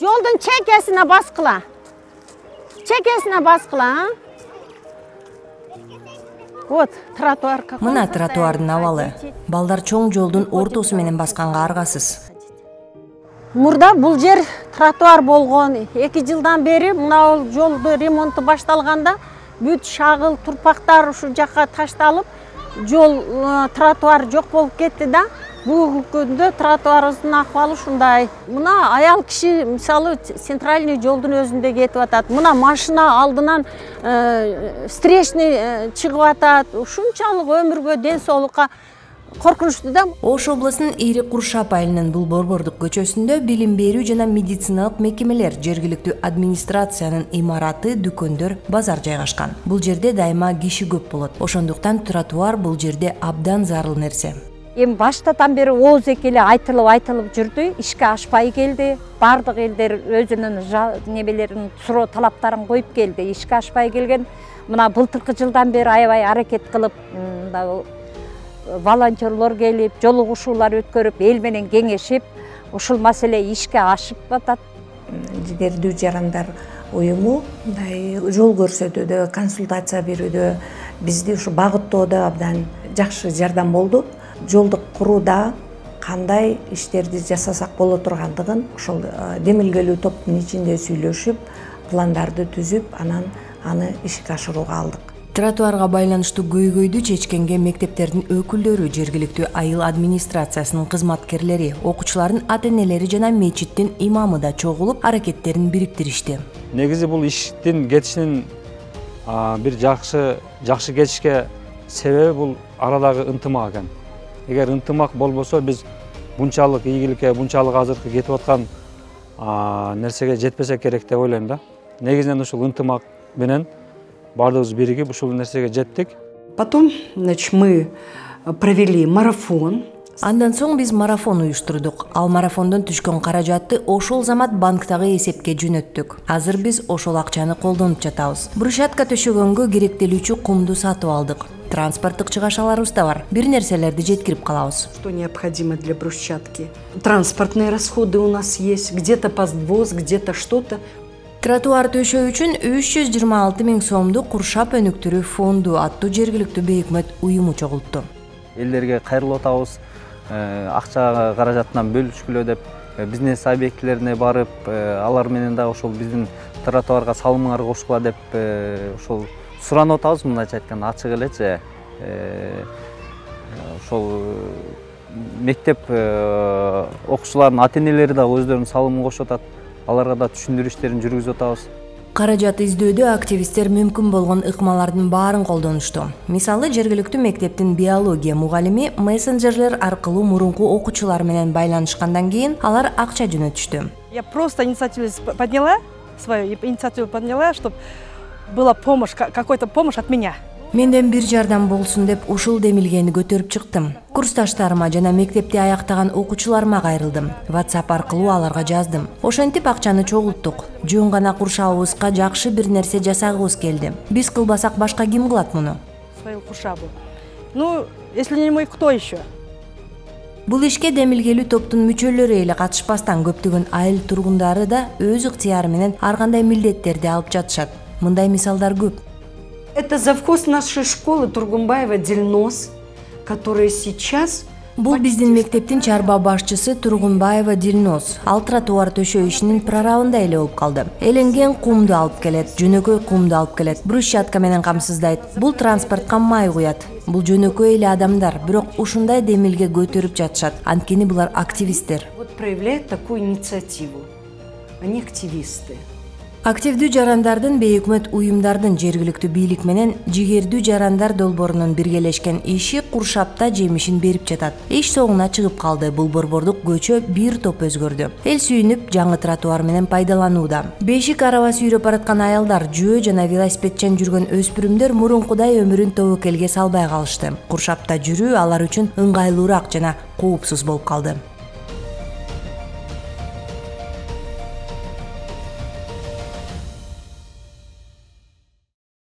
жолдун чекесине баскыла чекесине баскыла вот тротуар мына тротуардын абалы. Балдар чоң жолдун ортосу менен басканга аргасыз. Мурда бул жер тротуар болгон. Эки жылдан бери мына жолду ремонту башталганда бүт шагыл турпактар ушул жака ташталып жол э, тротуар жок болуп кетти да бүгүнкү күндө тротуарыбыздын акыбалы ушундай. Мына аял киши мисалы центральный жолдун өзүндө кетип атат. Мына машина алдынан э, встречный э, чыгып атат. Ушунчалык өмүргө ден соолукка коркунучтуу да. Ош облусунун ири куршап айылынын бул борбордук көчөсүндө билим берүү жана медициналык мекемелер жергиликтүү администрациянын имараты дүкөндөр базар жайгашкан. Бул жерде дайыма киши көп болот. Ошондуктан тротуар бул жерде абдан зарыл нерсе эми баштатан бери ооз эле айтылып айтылып жүрдү ишке ашпай келди баардык элдер өзүнүн немелерин суроо талаптарын коюп келди ишке ашпай келген мына былтыркы жылдан бери аябай аракет кылып мындай волонтерлор келип жолугушуулар өткөрүп эл менен кеңешип ушул маселе ишке ашып атат жигердүү жарандар уюму мындай жол көрсөтүүдө консультация берүүдө бизди ушу багыттоодо абдан жакшы жардам болду жолду курууда кандай иштерди жасасак боло тургандыгын ошол демилгелүү топтун ичинде сүйлөшүп пландарды түзүп анан аны ишке ашырууга алдык тротуарга байланыштуу көйгөйдү чечкенге мектептердин өкүлдөрү жергиликтүү айыл администрациясынын кызматкерлери окуучулардын ата энелери жана мечиттин имамы да чогулуп аракеттерин бириктиришти. Негизи бул иштин кетишинин бир жакшы жакшы кетишке себеби бул арадагы ынтымак экен. Эгер ынтымак болбосо биз мынчалык ийгиликке мынчалык азыркы кетип аткан нерсеге жетпесек керек деп ойлойм да. Негизинен ушул ынтымак менен баардыгыбыз биригип ушул нерсеге жеттик. Потом значит мы провели марафон. Андан соң биз марафон уюштурдук. Ал марафондон түшкөн каражатты ошол замат банктагы эсепке жөнөттүк. Азыр биз ошол акчаны колдонуп жатабыз. Брусчатка төшөгөнгө керектелүүчү кумду сатып алдык. Транспорттук чыгашаларыбыз да бар бир нерселерди жеткирип калабыз что необходимо для брусчатки? Транспортные расходы у нас есть где то подвоз где то что то тротуар төшөө үчүн үч жүз жыйырма алты миң сомду куршап өнүктүрүү фонду аттуу жергиликтүү бейөкмөт уюму чогултту элдерге кайрылып атабыз э, акча каражатынан бөлүшкүлө деп э, бизнес объектилерине барып э, алар менен дагы ошол биздин тротуарга салымыңар кошкула деп ошол суранып атабыз мындайча айтканда ачык элечи ошол мектеп окуучуларынын ата энелери дагы өздөрүнүн салымын кошуп атат аларга да түшүндүрүү иштерин жүргүзүп атабыз. Каражат издөөдө активисттер мүмкүн болгон ыкмалардын баарын колдонушту мисалы жергиликтүү мектептин биология мугалими мессенджерлер аркылуу мурунку окуучулар менен байланышкандан кийин алар акча жөнөтүштү. Я просто инициативу подняла свою инициативу подняла чтобы была помощь какой то помощь от меня. Менден бир жардам болсун деп ушул демилгени көтөрүп чыктым. Курсташтарыма жана мектепти аяктаган окуучуларыма кайрылдым. Whatsapp аркылуу аларга жаздым. Ошентип акчаны чогулттук жөн гана куршабыбызга жакшы бир нерсе жасагыбыз келди. Биз кылбасак башка ким кылат муну? Свою куршабу ну если не мы кто еще бул ишке демилгелүү топтун мүчөлөрү эле катышпастан көптөгөн айыл тургундары да өз ыктыяры менен ар кандай милдеттерди алып жатышат мындай мисалдар көп. Это завхоз нашей школы тургунбаева дильнос который сейчас бул биздин мектептин чарба башчысы тургунбаева дилнос ал тротуар төшөө ишинин прорабында эле болуп калды эленген кумду алып келет жөнөкөй кумду алып келет брусчатка менен камсыздайт бул транспортко май куят бул жөнөкөй эле адамдар. Бирок ушундай демилге көтөрүп жатышат анткени булар активисттер вот проявляют такую инициативу. Они активисты. Активдүү жарандардын бейөкмөт уюмдардын жергиликтүү бийлик менен жигердүү жарандар долбоорунун биргелешкен иши куршапта жемишин берип жатат. Иш соңуна чыгып калды. Бул борбордук көчө бир топ өзгөрдү. Эл сүйүнүп жаңы тротуар менен пайдаланууда. Бешик араба сүйрөп бараткан аялдар жөө жана велосипедчен жүргөн өспүрүмдөр мурункудай өмүрүн тобокелге салбай калышты. Куршапта жүрүү алар үчүн ыңгайлуураак жана коопсуз болуп калды.